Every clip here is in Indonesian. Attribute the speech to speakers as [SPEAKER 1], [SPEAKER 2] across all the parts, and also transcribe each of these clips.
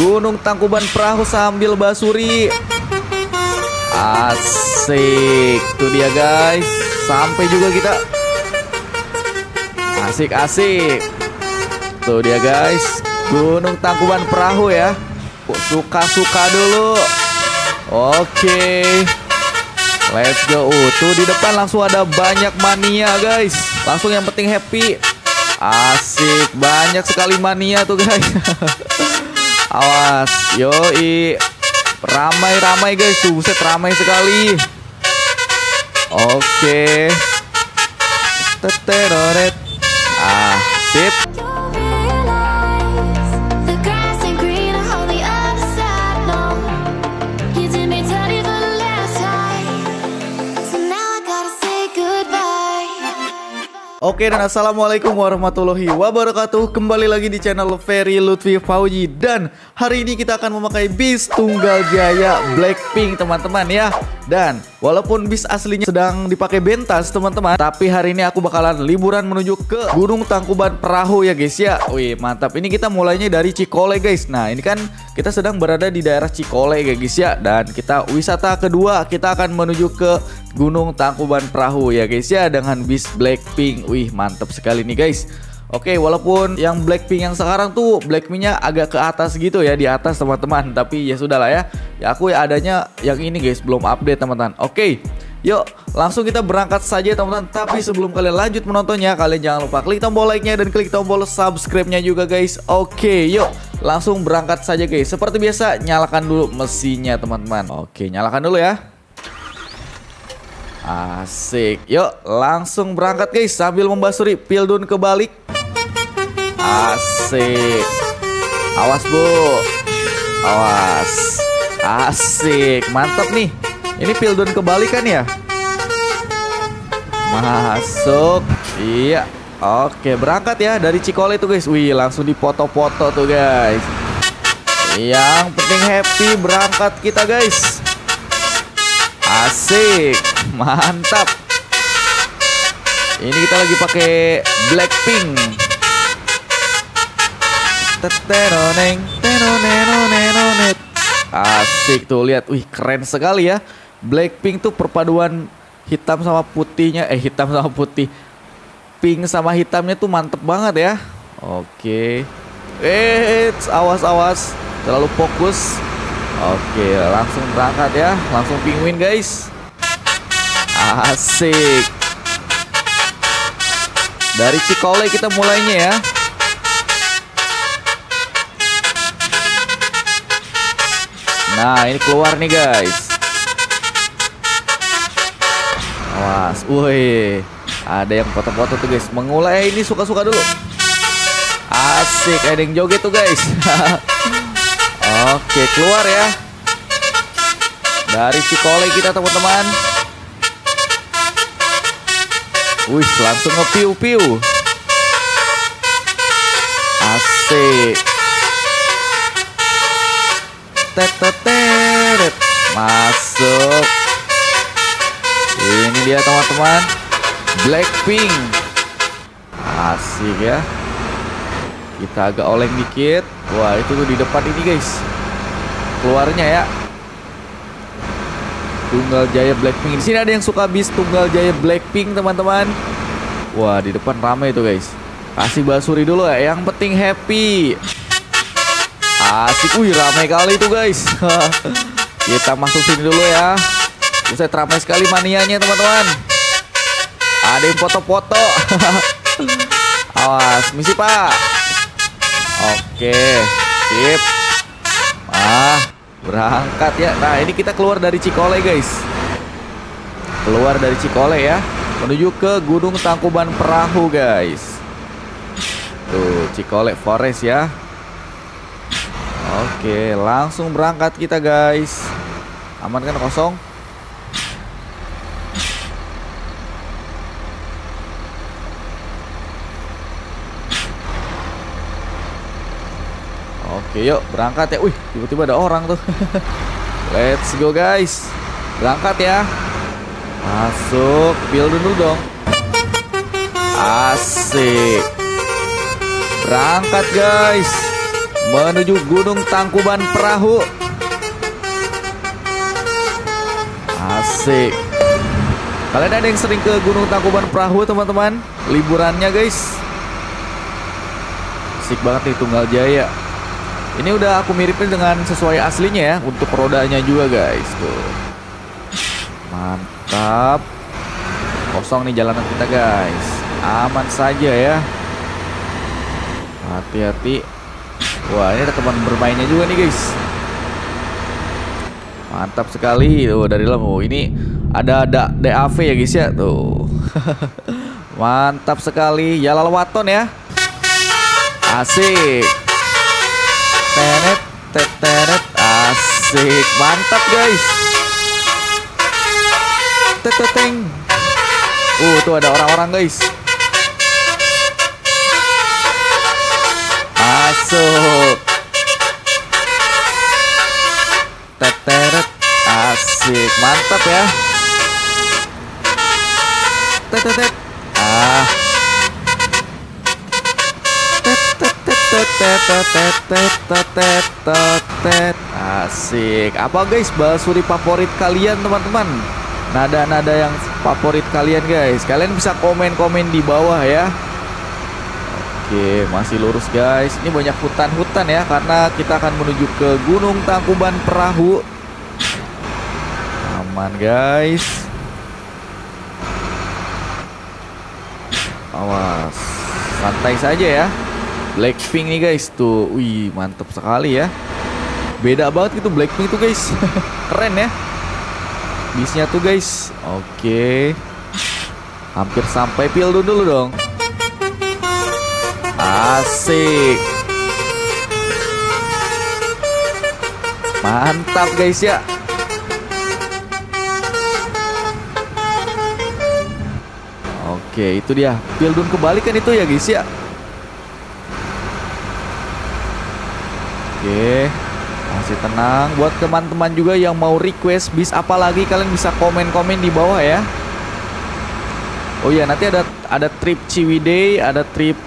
[SPEAKER 1] Gunung Tangkuban Perahu sambil basuri. Asik. Tuh dia guys. Sampai juga kita. Asik asik. Tuh dia guys. Gunung Tangkuban Perahu ya. Suka-suka dulu. Oke. Let's go. Uh, tuh di depan langsung ada banyak mania guys. Langsung yang penting happy. Asik, banyak sekali mania tuh guys. Awas, yoi. Ramai-ramai guys, buset ramai sekali. Oke. Teteroret. Ah, sip. Oke dan assalamualaikum warahmatullahi wabarakatuh. Kembali lagi di channel Ferry Lutfi Fauji. Dan hari ini kita akan memakai bis tunggal jaya Blackpink teman-teman ya. Dan walaupun bis aslinya sedang dipakai bentas teman-teman Tapi hari ini aku bakalan liburan menuju ke Gunung Tangkuban Perahu ya guys ya. Wih mantap. Ini kita mulainya dari Cikole guys. Nah ini kan kita sedang berada di daerah Cikole ya guys ya. Dan kita wisata kedua kita akan menuju ke Gunung Tangkuban Perahu ya guys ya Dengan bis Blackpink. Wih mantap sekali nih guys. Oke walaupun yang Blackpink yang sekarang tuh Blackpinknya agak ke atas gitu ya Di atas teman-teman. Tapi ya sudah lah ya. Ya aku ya adanya yang ini guys Belum update teman-teman. Oke Yuk langsung kita berangkat saja teman-teman. Tapi sebelum kalian lanjut menontonnya Kalian jangan lupa klik tombol like-nya Dan klik tombol subscribe-nya juga guys. Oke yuk langsung berangkat saja guys. Seperti biasa nyalakan dulu mesinnya teman-teman. Oke nyalakan dulu ya Asik. Yuk, langsung berangkat guys sambil membasuri pildun kebalik. Asik. Awas, Bu. Awas. Asik. Mantap nih. Ini pildun kebalik kan ya? Masuk. Iya. Oke, berangkat ya dari Cikole itu guys. Wih, langsung dipoto-foto tuh guys. Yang penting happy berangkat kita guys. Asik, mantap. Ini kita lagi pakai Blackpink. Teteroneng, teronenonenet. Asik tuh lihat, wih keren sekali ya. Blackpink tuh perpaduan hitam sama putihnya, eh hitam sama putih, pink sama hitamnya tuh mantep banget ya. Oke, eh awas awas, terlalu fokus. Oke, langsung berangkat ya. Langsung penguin, guys. Asik. Dari Cikole kita mulainya ya. Nah, ini keluar nih, guys. Awas. Woi. Ada yang foto-foto tuh, guys. Mengulai ini suka-suka dulu. Asik, ada yang joget tuh, guys. Oke keluar ya Dari Cikole kita teman-teman Wih langsung ngepiu-piu. Asik. Teteteret Masuk. Ini dia teman-teman. Blackpink. Asik ya. Kita agak oleng dikit. Wah itu tuh di depan ini guys. Keluarnya ya Tunggal Jaya Blackpink. Di sini ada yang suka bis Tunggal Jaya Blackpink teman-teman. Wah di depan ramai tuh guys. Kasih basuri dulu ya. Yang penting happy. Asik. Wih ramai kali tuh guys. Kita masuk sini dulu ya. Buset ramai sekali manianya teman-teman. Ada yang foto-foto. Awas misi pak. Oke, sip. Ah, berangkat ya. Nah, ini kita keluar dari Cikole, guys. Keluar dari Cikole ya, menuju ke Gunung Tangkuban Perahu, guys. Tuh, Cikole Forest ya. Oke, langsung berangkat kita, guys. Aman kan kosong? Oke yuk berangkat ya Wih tiba-tiba ada orang tuh Let's go guys Berangkat ya Masuk Build dulu dong Asik Berangkat guys menuju Gunung Tangkuban Perahu. Asik. Kalian ada yang sering ke Gunung Tangkuban Perahu teman-teman? Liburannya guys. Asik banget nih Tunggal Jaya. Ini udah aku miripin dengan sesuai aslinya ya untuk rodanya juga guys tuh. Mantap. Kosong nih jalanan kita guys. Aman saja ya. Hati-hati. Wah, ini ada teman bermainnya juga nih guys. Mantap sekali tuh dari. Oh, ini ada ada DAV ya guys ya tuh. Mantap sekali. Ya waton ya. Asik. Tenet tetet asik. Mantap guys. Teteteng. Uh, tuh ada orang-orang guys. Masuk. Teteret. Asik. Mantap ya. Tetetet. Ah. Asik. Apa guys basuri favorit kalian teman-teman? Nada-nada yang favorit kalian guys. Kalian bisa komen-komen di bawah ya. Oke, masih lurus guys. Ini banyak hutan-hutan ya karena kita akan menuju ke Gunung Tangkuban Perahu. Aman guys. Awas. Santai saja ya. Blackpink nih guys tuh. Wih, mantap sekali ya. Beda banget gitu Blackpink tuh guys. Keren ya. Bisnya tuh guys. Oke. Hampir sampai Pildun dulu dong. Asik. Mantap guys ya. Oke, itu dia. Pildun kebalik kan itu ya guys ya. Oke. Masih tenang. Buat teman-teman juga yang mau request bis apa lagi kalian bisa komen-komen di bawah ya. Oh iya, nanti ada ada trip Ciwidey, ada trip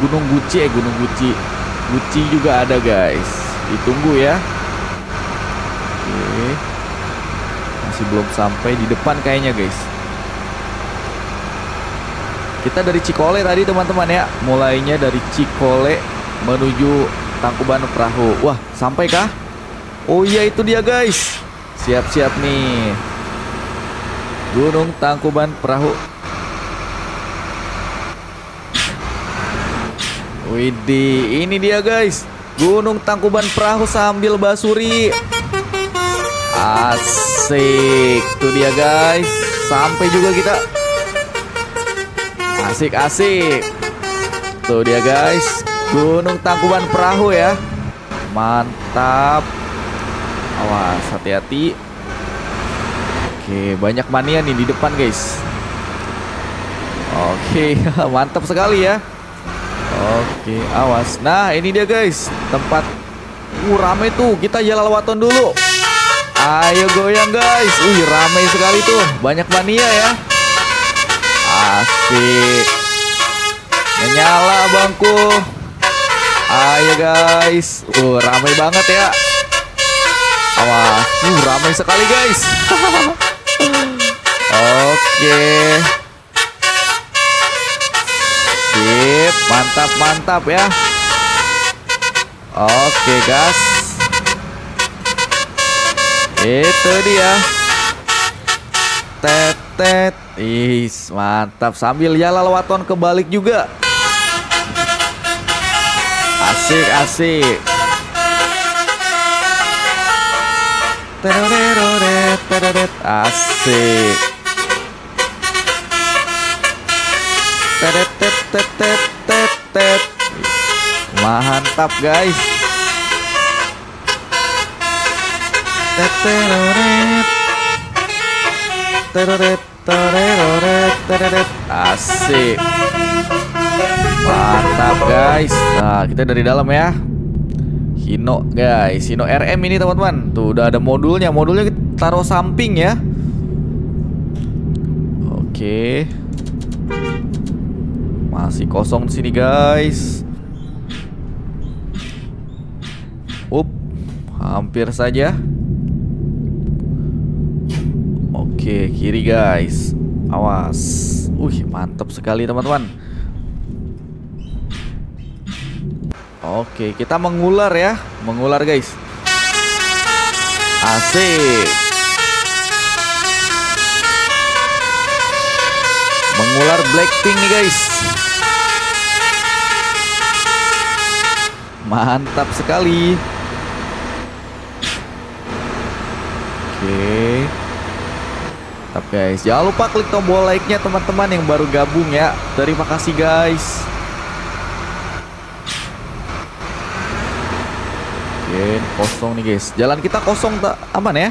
[SPEAKER 1] Gunung Guci eh Gunung Guci Guci juga ada guys ditunggu ya oke masih belum sampai di depan kayaknya guys kita dari Cikole tadi teman-teman ya mulainya dari Cikole menuju Tangkuban Perahu wah sampai kah oh iya itu dia guys siap-siap nih Gunung Tangkuban Perahu Widih, ini dia guys. Gunung Tangkuban Perahu sambil basuri. Asik. Tuh dia guys. Sampai juga kita. Asik, asik. Tuh dia guys. Gunung Tangkuban Perahu ya. Mantap. Awas, hati-hati. Oke, banyak mania nih di depan guys. Oke, mantap sekali ya. Oke, awas. Nah, ini dia guys, tempat uh rame tuh. Kita jalan waton dulu. Ayo goyang guys. Wih, rame sekali tuh. Banyak mania ya. Asik. Menyala bangku. Ayo guys. Uh, rame banget ya. Awas. Uh, rame sekali guys. Oke. Sip, mantap mantap ya. Oke, gas. Itu dia. Tetet. Is, mantap sambil ya waton kebalik juga. Asik, asik. Asik. Mantap guys. Asik. Mantap guys. Nah, kita dari dalam ya. Hino guys, Hino RM ini teman-teman. Tuh udah ada modulnya. Modulnya kita taruh samping ya. Oke. Masih kosong di sini guys. hampir saja. Oke, kiri guys. Awas. Wih, mantap sekali teman-teman. Oke, kita mengular ya. Mengular guys. Asik. Mengular Blackpink nih guys. Mantap sekali. Oke. Mantap guys. Jangan lupa klik tombol like-nya teman-teman yang baru gabung ya. Terima kasih guys. Kosong nih guys. Jalan kita kosong tak aman ya.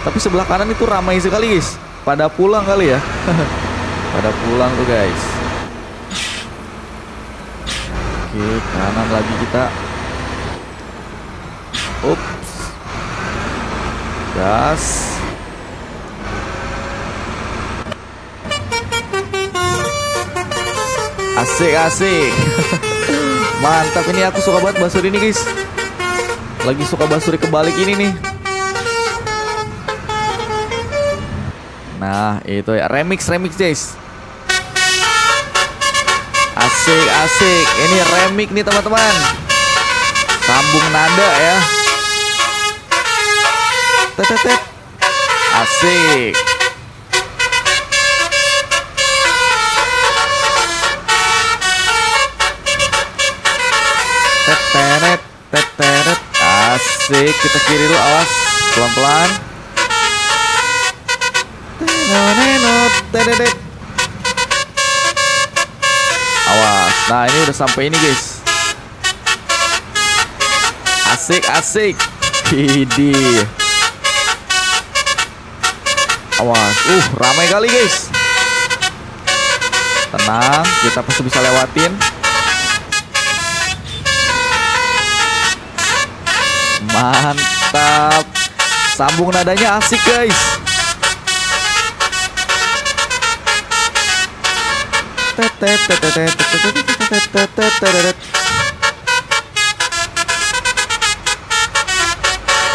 [SPEAKER 1] Tapi sebelah kanan itu ramai sekali guys. Pada pulang kali ya. Pada pulang tuh guys. Oke, kanan lagi kita. Ups. Gas. Asik asik. Mantap ini aku suka banget basur ini guys. Lagi suka basuri kebalik ini nih. Nah, itu ya remix remix guys. Asik asik. Ini remix nih teman-teman. Sambung nada ya. Tetetet. Asik. Tetetet tetetet. Asik, kita kiri dulu awas pelan-pelan. Awas. Nah, ini udah sampai ini, guys. Asik, asik. Hidi. Awas. Uh, ramai kali, guys. Tenang, kita pasti bisa lewatin. Mantap. Sambung nadanya asik, guys.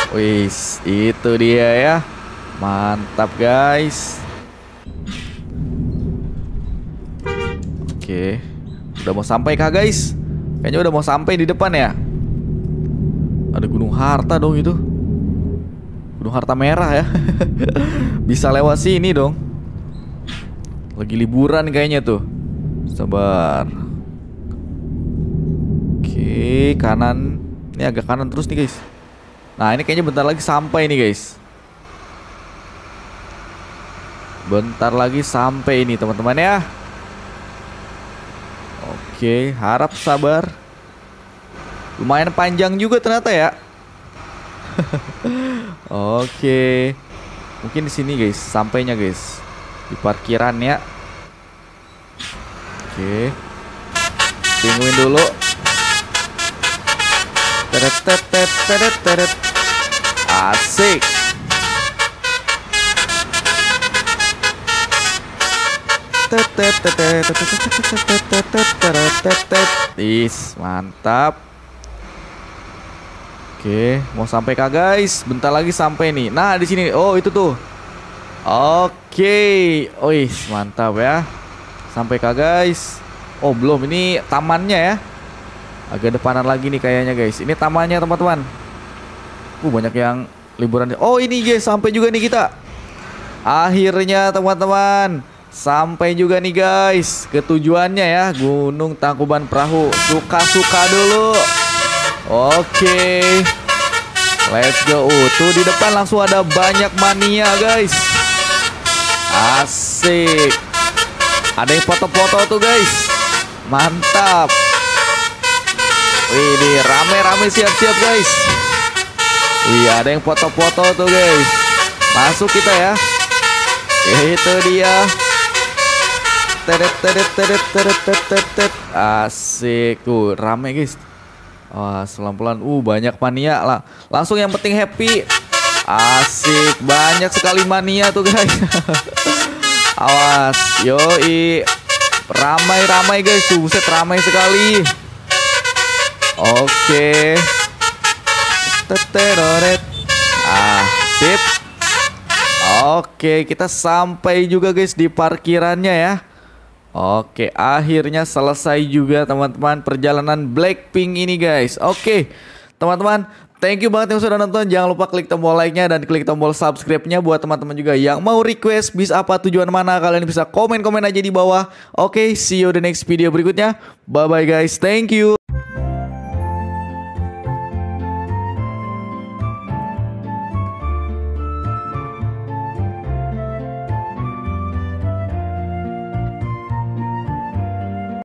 [SPEAKER 1] Wis, itu dia ya. Mantap, guys. Oke. Udah mau sampai kah, guys? Kayaknya udah mau sampai di depan ya. Ada Gunung Harta dong itu. Gunung Harta Merah ya. Bisa lewat sini dong. Lagi liburan kayaknya tuh. Sabar. Oke, kanan. Ini agak kanan terus nih, guys. Nah, ini kayaknya bentar lagi sampai nih, guys. Bentar lagi sampai ini, teman-teman ya. Oke, harap sabar. Lumayan panjang juga ternyata ya. Oke. Mungkin di sini guys, sampainya guys. Di parkiran ya. Oke. Tungguin dulu. Teret teret teret teret. Asik. Is, mantap. Oke, mau sampai kah guys? Bentar lagi sampai nih. Nah, di sini. Oh, itu tuh. Oke. Wih, mantap ya. Sampai kah guys? Oh, belum. Ini tamannya ya. Agak depanan lagi nih kayaknya guys. Ini tamannya teman-teman. Uh, banyak yang liburan. Oh, ini guys, sampai juga nih kita. Akhirnya teman-teman. Sampai juga nih guys Ketujuannya ya Gunung Tangkuban Perahu Suka-suka dulu Oke. Let's go. Uh, Tuh di depan langsung ada banyak mania guys. Asik. Ada yang foto-foto tuh guys. Mantap. Wih ini rame-rame siap-siap guys. Wih ada yang foto-foto tuh guys. Masuk kita ya. Itu dia. Teret teret teret teret teret teret Asik. Tuh rame guys Wah, pelan-pelan. Uh, banyak mania lah. Langsung yang penting happy. Asik, banyak sekali mania tuh guys. Awas, yoi. Ramai-ramai guys, buset ramai sekali. Oke. Teteroret. Ah, sip. Oke, kita sampai juga guys di parkirannya ya. Oke, akhirnya selesai juga teman-teman perjalanan Blackpink ini guys. Oke, teman-teman, thank you banget yang sudah nonton. Jangan lupa klik tombol like-nya dan klik tombol subscribe-nya buat teman-teman juga yang mau request bis apa tujuan mana kalian bisa komen-komen aja di bawah. Oke, see you the next video berikutnya. Bye bye guys. Thank you.